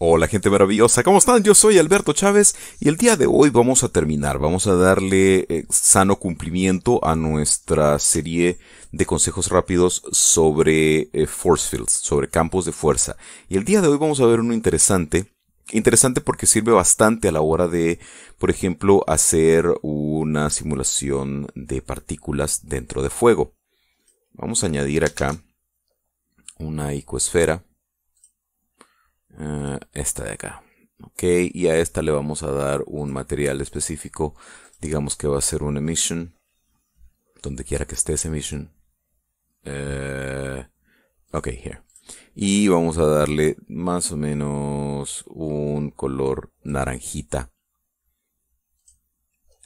Hola gente maravillosa, ¿cómo están? Yo soy Alberto Chávez y el día de hoy vamos a terminar, vamos a darle eh, sano cumplimiento a nuestra serie de consejos rápidos sobre eh, force fields, sobre campos de fuerza. Y el día de hoy vamos a ver uno interesante, interesante porque sirve bastante a la hora de, por ejemplo, hacer una simulación de partículas dentro de fuego. Vamos a añadir acá una icoesfera eh, esta de acá. Ok, y a esta le vamos a dar un material específico. Digamos que va a ser un emission. Donde quiera que esté ese emission. Eh, ok, here. Y vamos a darle más o menos un color naranjita.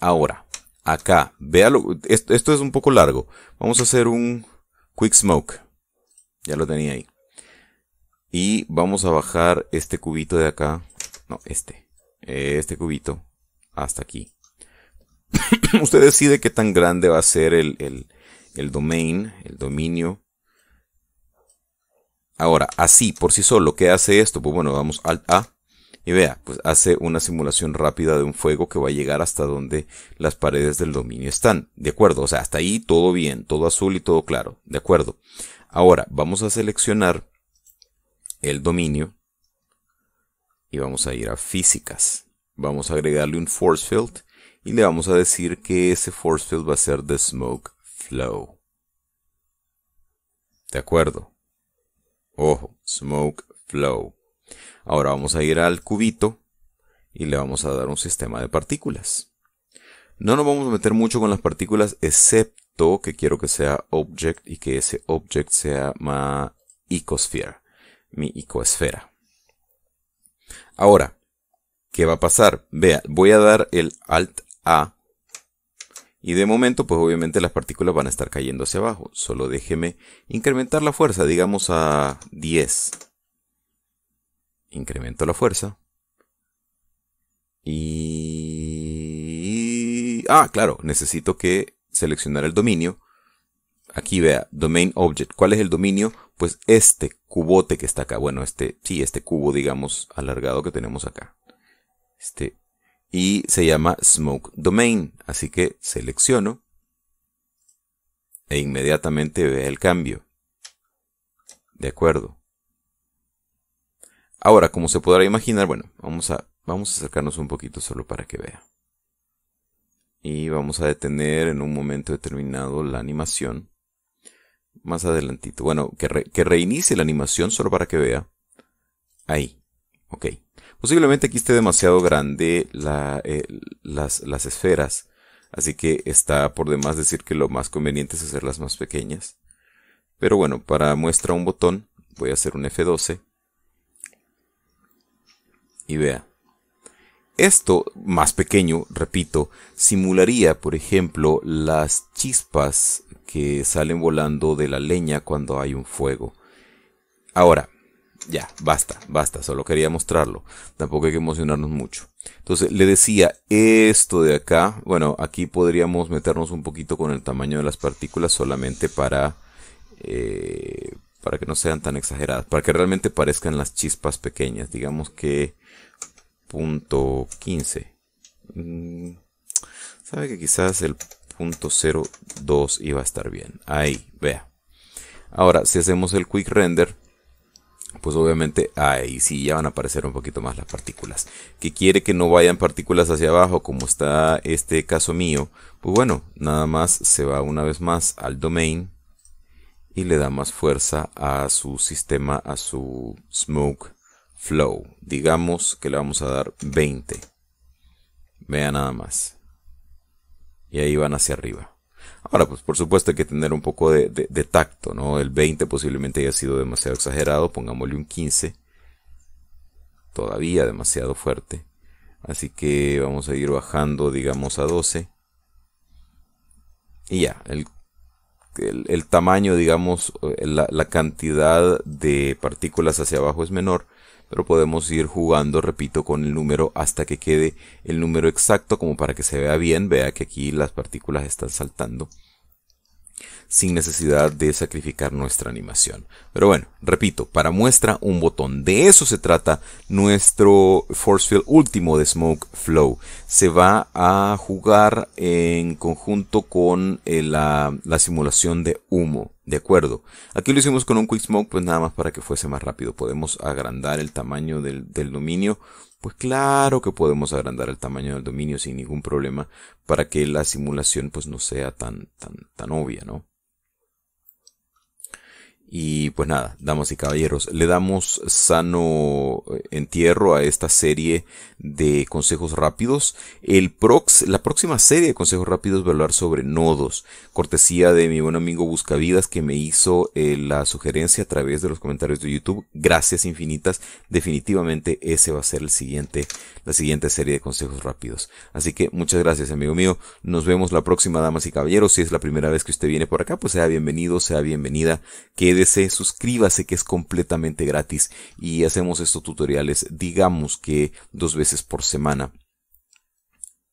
Ahora, acá, véalo, esto, esto es un poco largo. Vamos a hacer un quick smoke. Ya lo tenía ahí. Y vamos a bajar este cubito de acá. No, este. Este cubito. Hasta aquí. Usted decide qué tan grande va a ser el, el, el domain, el dominio. Ahora, así, por sí solo, ¿qué hace esto? Pues bueno, vamos al A. Y vea, pues hace una simulación rápida de un fuego que va a llegar hasta donde las paredes del dominio están. De acuerdo, o sea, hasta ahí todo bien, todo azul y todo claro. De acuerdo. Ahora, vamos a seleccionar el dominio y vamos a ir a físicas. Vamos a agregarle un force field y le vamos a decir que ese force field va a ser the smoke flow. De acuerdo. Ojo, smoke flow. Ahora vamos a ir al cubito y le vamos a dar un sistema de partículas. No nos vamos a meter mucho con las partículas excepto que quiero que sea object y que ese object sea llama icosphere mi icoesfera. Ahora, ¿qué va a pasar? Vea, voy a dar el Alt A. Y de momento, pues obviamente las partículas van a estar cayendo hacia abajo. Solo déjeme incrementar la fuerza, digamos a 10. Incremento la fuerza. Y... Ah, claro, necesito que seleccionar el dominio aquí vea, domain object. ¿Cuál es el dominio? Pues este cubote que está acá. Bueno, este, sí, este cubo, digamos, alargado que tenemos acá. Este, y se llama smoke domain. Así que selecciono e inmediatamente vea el cambio. De acuerdo. Ahora, como se podrá imaginar, bueno, vamos a, vamos a acercarnos un poquito solo para que vea. Y vamos a detener en un momento determinado la animación más adelantito. Bueno, que, reinicie la animación solo para que vea. Ahí. Ok. Posiblemente aquí esté demasiado grande eh, las, las esferas. Así que está por demás decir que lo más conveniente es hacerlas más pequeñas. Pero bueno, para muestra un botón, voy a hacer un F12. Y vea. Esto, más pequeño, repito, simularía, por ejemplo, las chispas que salen volando de la leña cuando hay un fuego. Ahora, ya, basta, basta, solo quería mostrarlo. Tampoco hay que emocionarnos mucho. Entonces, le decía, esto de acá, bueno, aquí podríamos meternos un poquito con el tamaño de las partículas solamente para, eh, para que no sean tan exageradas, para que realmente parezcan las chispas pequeñas. Digamos que punto 15. Mm, sabe que quizás el punto 02 iba a estar bien. Ahí, vea. Ahora, si hacemos el quick render, pues obviamente ahí sí ya van a aparecer un poquito más las partículas. Que quiere que no vayan partículas hacia abajo como está este caso mío. Pues bueno, nada más se va una vez más al domain y le da más fuerza a su sistema, a su smoke flow. Digamos que le vamos a dar 20. Vea nada más. Y ahí van hacia arriba. Ahora, pues por supuesto hay que tener un poco de, tacto, ¿no? El 20 posiblemente haya sido demasiado exagerado, pongámosle un 15. Todavía demasiado fuerte. Así que vamos a ir bajando, digamos, a 12. Y ya, el, el, tamaño, digamos, la, la cantidad de partículas hacia abajo es menor pero podemos ir jugando, repito, con el número hasta que quede el número exacto como para que se vea bien. Vea que aquí las partículas están saltando. Sin necesidad de sacrificar nuestra animación. Pero bueno, repito, para muestra un botón. De eso se trata nuestro Force Field último de Smoke Flow. Se va a jugar en conjunto con eh, la, simulación de humo. De acuerdo. Aquí lo hicimos con un Quick Smoke, pues nada más para que fuese más rápido. Podemos agrandar el tamaño del, del dominio pues claro que podemos agrandar el tamaño del dominio sin ningún problema para que la simulación pues no sea tan, tan, tan obvia, ¿no? Y pues nada, damas y caballeros, le damos sano eh, entierro a esta serie de consejos rápidos. El prox, la próxima serie de consejos rápidos va a hablar sobre nodos, cortesía de mi buen amigo Buscavidas que me hizo eh, la sugerencia a través de los comentarios de YouTube. Gracias infinitas. Definitivamente ese va a ser el siguiente, la siguiente serie de consejos rápidos. Así que muchas gracias, amigo mío. Nos vemos la próxima, damas y caballeros. Si es la primera vez que usted viene por acá, pues sea bienvenido, sea bienvenida. Quede suscríbase que es completamente gratis y hacemos estos tutoriales digamos que dos veces por semana.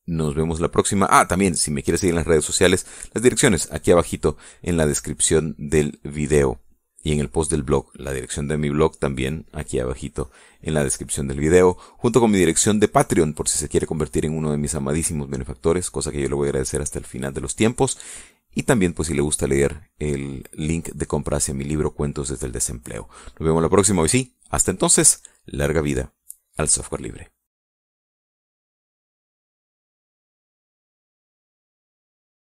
Nos vemos la próxima. Ah, también, si me quieres seguir en las redes sociales, las direcciones aquí abajito en la descripción del video y en el post del blog. La dirección de mi blog también aquí abajito en la descripción del video, junto con mi dirección de Patreon por si se quiere convertir en uno de mis amadísimos benefactores, cosa que yo le voy a agradecer hasta el final de los tiempos. Y también, pues si le gusta leer, el link de compra hacia mi libro Cuentos desde el desempleo. Nos vemos la próxima, hoy sí. Hasta entonces, larga vida al software libre.